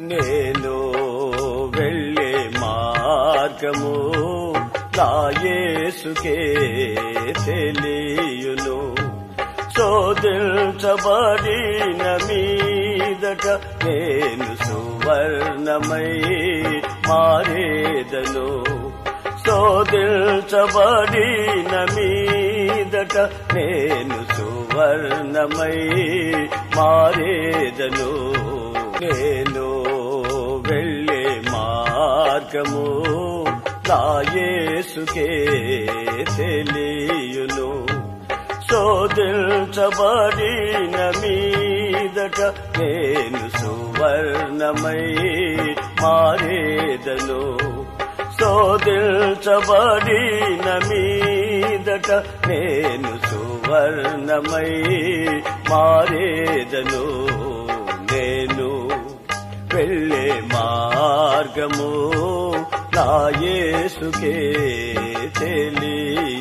నేను వెళ్ళే మార్గము దాయేసుకే తెలియను తెలియును. శోధించబడిన మీదట నేను సువర్ణమై మారేదను. శోధించబడిన మీదట నేను సువర్ణమై మారేదను. నేను వెళ్ళే మార్గము నా తెలియను తెలియును. శోధించబడిన మీదట నేను సువర్ణమై మారేదను. శోధించబడిన మీదట నేను సువర్ణమై మారేదను. నేను వెళ్ళి మార్గము నాయేసుకే తెలియ.